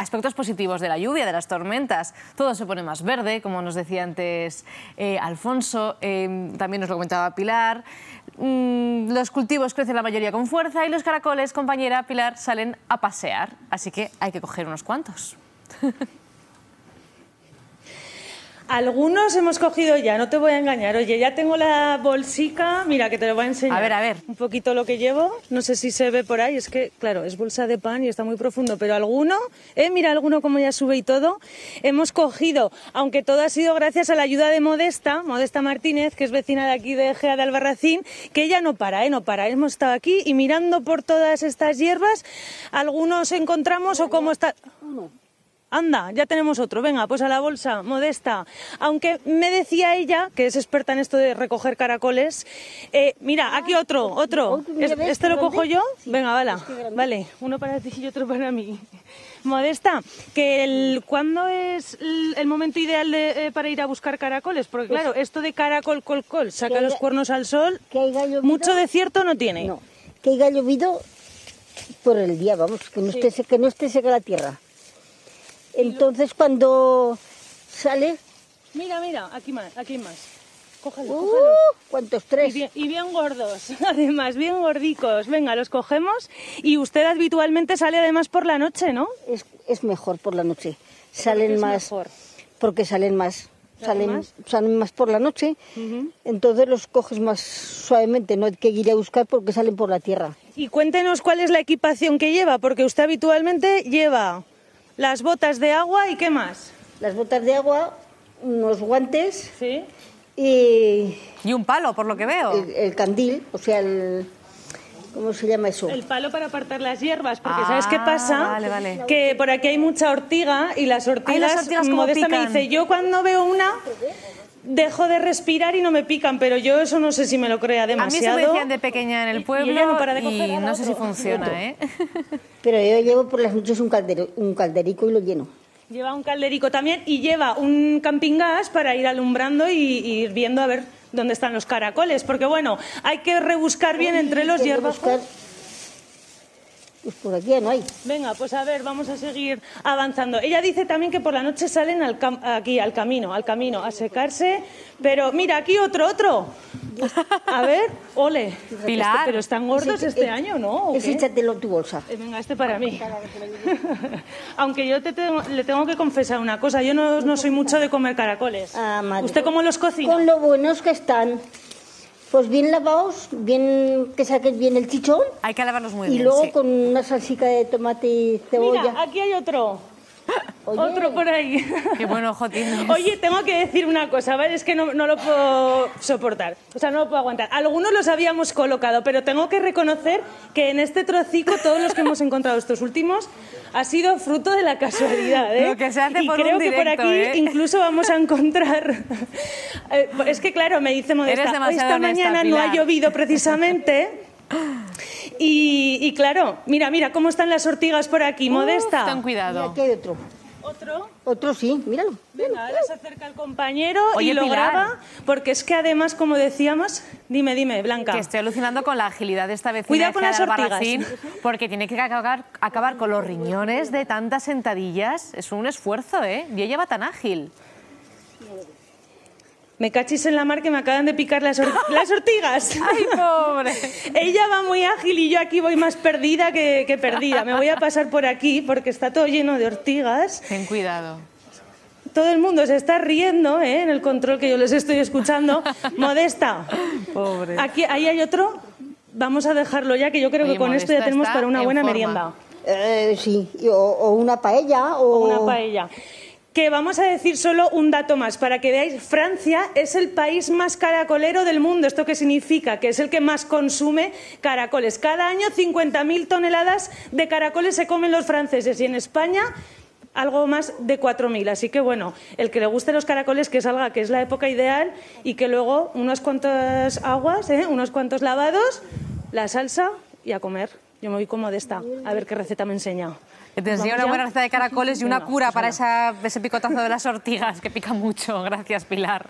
aspectos positivos de la lluvia, de las tormentas. Todo se pone más verde, como nos decía antes eh, Alfonso, eh, también nos lo comentaba Pilar. Mm, los cultivos crecen la mayoría con fuerza y los caracoles, compañera Pilar, salen a pasear. Así que hay que coger unos cuantos. Algunos hemos cogido ya, no te voy a engañar. Oye, ya tengo la bolsica, mira que te lo voy a enseñar. A ver, a ver. Un poquito lo que llevo, no sé si se ve por ahí, es que, claro, es bolsa de pan y está muy profundo, pero alguno, eh, mira alguno como ya sube y todo, hemos cogido, aunque todo ha sido gracias a la ayuda de Modesta, Modesta Martínez, que es vecina de aquí de Gea de Albarracín, que ella no para, eh, no para. Hemos estado aquí y mirando por todas estas hierbas, algunos encontramos o cómo está... Anda, ya tenemos otro. Venga, pues a la bolsa, modesta. Aunque me decía ella, que es experta en esto de recoger caracoles, eh, mira, aquí otro, otro. ¿Este lo cojo yo? Venga, vale. Vale, uno para ti y otro para mí. Modesta, que el, ¿cuándo es el momento ideal eh, para ir a buscar caracoles? Porque pues claro, esto de caracol, col, col, saca los cuernos al sol, mucho de cierto no tiene. No, que haya llovido por el día, vamos, que no, esté, que no esté seca la tierra. Entonces cuando sale... Mira, mira, aquí más, aquí más. Cógelo, uh, ¿Cuántos? Tres. Y bien, gordos, además, bien gordicos. Venga, los cogemos. Y usted habitualmente sale además por la noche, ¿no? Es, es mejor por la noche. Salen más. Mejor? Porque salen más. Salen, más? salen más por la noche, entonces los coges más suavemente, no hay que ir a buscar porque salen por la tierra. Y cuéntenos cuál es la equipación que lleva, porque usted habitualmente lleva las botas de agua y qué más. Las botas de agua, unos guantes. Sí. Y... Y un palo, por lo que veo. El, candil, o sea, el... ¿Cómo se llama eso? El palo para apartar las hierbas, porque ¿sabes qué pasa? Vale, vale. Que por aquí hay mucha ortiga y las ortigas, las ortigas Modesta me dice, yo cuando veo una dejo de respirar y no me pican, pero yo eso no sé si me lo crea demasiado. A mí se me decían de pequeña en el pueblo y, no, sé si funciona, ¿eh? Pero yo llevo por las noches un, caldero, un calderico y lo lleno. Lleva un calderico también y lleva un camping gas para ir alumbrando y, ir viendo a ver dónde están los caracoles, porque bueno, hay que rebuscar bien entre los hierbas. Pues por aquí ya no hay. Venga, pues a ver, vamos a seguir avanzando. Ella dice también que por la noche salen al aquí al camino, al camino, a secarse. Pero mira, aquí otro, otro. A ver, ole. Pilar. pero están gordos este año, ¿no? Es échatelo tu bolsa. Eh, venga, este para mí. Aunque yo te le tengo que confesar una cosa, yo no, no soy mucho de comer caracoles. Ah, madre. ¿Usted cómo los cocina? Con lo buenos que están. Pues bien lavados, bien que saques bien el chichón. Hay que lavarlos muy y bien. Y luego con una salsica de tomate y cebolla. Mira, aquí hay otro. Otro por ahí. Qué buen ojo tienes. Oye, tengo que decir una cosa, ¿vale? Es que no, lo puedo soportar. O sea, no lo puedo aguantar. Algunos los habíamos colocado, pero tengo que reconocer que en este trocico, todos los que hemos encontrado estos últimos, ha sido fruto de la casualidad, ¿eh? Lo que se hace y por creo un que por aquí ¿eh? incluso vamos a encontrar... Eh, es que, claro, me dice Modesta, esta mañana no ha llovido precisamente... Y, claro, mira, mira cómo están las ortigas por aquí, Modesta. Ten cuidado. aquí hay otro. ¿Otro? Otro sí, míralo. Venga, ahora se acerca el compañero y lo graba, porque es que además, como decíamos, dime, dime, Blanca. Que estoy alucinando con la agilidad de esta vecina Cuidado con las ortigas. porque tiene que acabar, acabar con los riñones de tantas sentadillas. Es un esfuerzo, ¿eh? Y ella va tan ágil. Me cachis en la mar que me acaban de picar las, las ortigas. ¡Ay, pobre! Ella va muy ágil y yo aquí voy más perdida que, que perdida. Me voy a pasar por aquí porque está todo lleno de ortigas. Ten cuidado todo el mundo se está riendo ¿eh? en el control que yo les estoy escuchando. Modesta. Pobre. Aquí, ahí hay otro. Vamos a dejarlo ya, que yo creo que con esto ya tenemos para una buena merienda. Eh, sí, o, una paella. o una paella que vamos a decir solo un dato más para que veáis, Francia es el país más caracolero del mundo. ¿Esto qué significa? Que es el que más consume caracoles. Cada año 50.000 toneladas de caracoles se comen los franceses y en España algo más de 4.000. Así que bueno, el que le guste los caracoles que salga, que es la época ideal y que luego unas cuantas aguas, ¿eh? unos cuantos lavados, la salsa y a comer. Yo me voy como de esta, a ver qué receta me enseña. Que te enseño una buena receta de caracoles y una cura para ese picotazo de las ortigas, que pica mucho. Gracias, Pilar.